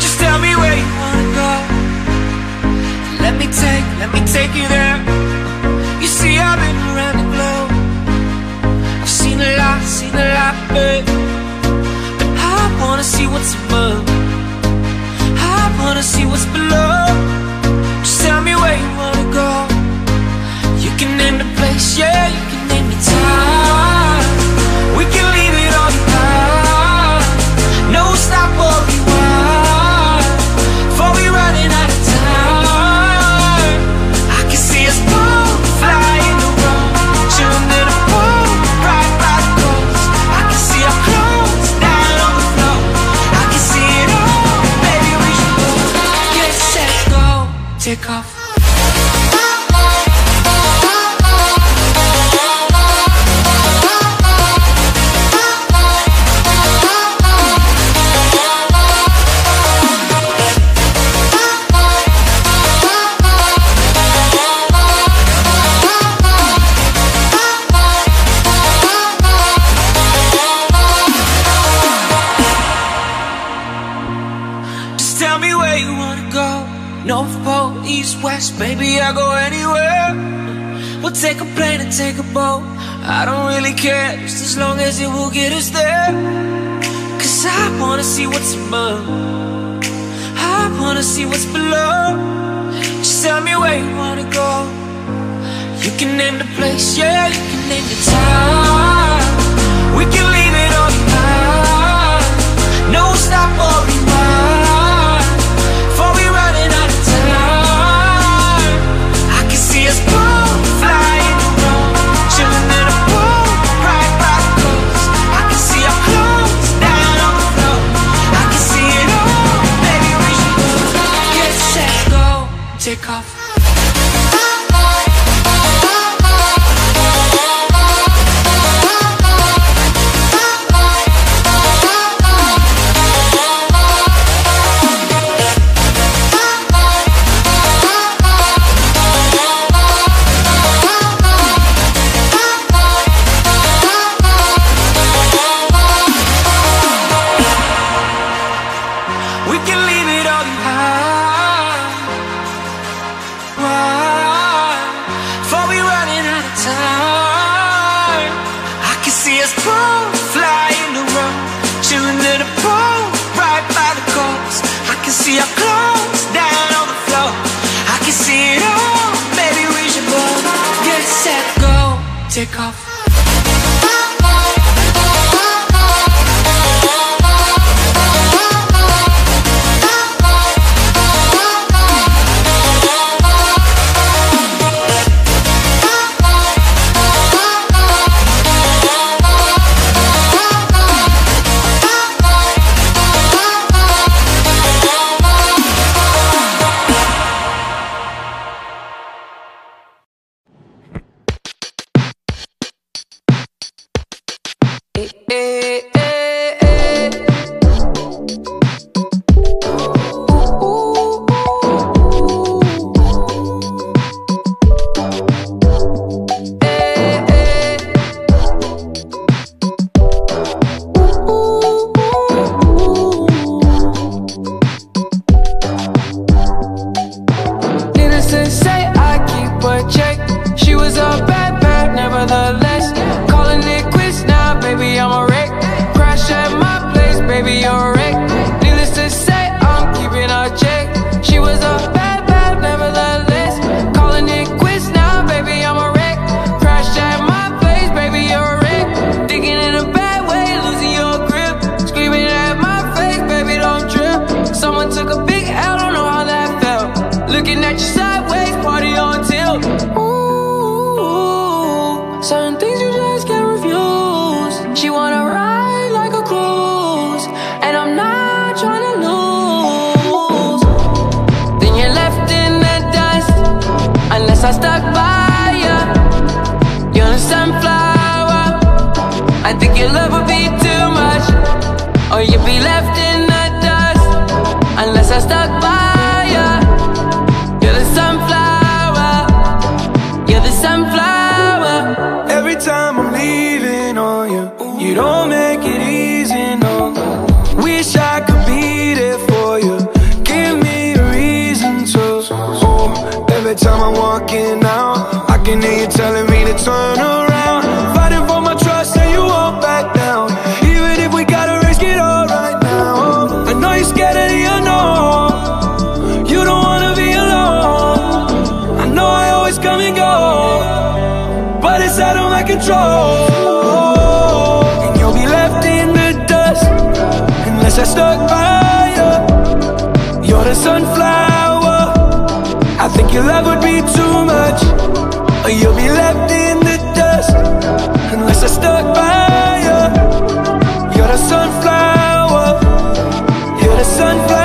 Just tell me where you wanna go. Let me take, let me take you there. You see, I've been around the globe. I've seen a lot, seen a lot. But I wanna see what's above. West, baby, I'll go anywhere. We'll take a plane and take a boat. I don't really care, just as long as it will get us there. Cause I wanna see what's above. I wanna see what's below. Just tell me where you wanna go. You can name the place, yeah, you can name the time. Take off. Time. I can see us both flying around, chilling in a boat right by the coast. I can see our clothes down on the floor. I can see it all, baby. We should both get set, go, take off. I think your love would be too much Or you'd be left in the dust. Unless I stuck by you You're the sunflower. You're the sunflower. Every time I'm leaving on you You don't make it easy, no. Wish I could be there for you. Give me a reason to. Oh, Every time I walk in now I can hear you telling me to turn around. control. And you'll be left in the dust Unless I stuck by you. You're the sunflower. I think your love would be too much. Or you'll be left in the dust Unless I stuck by you. You're the sunflower. You're the sunflower.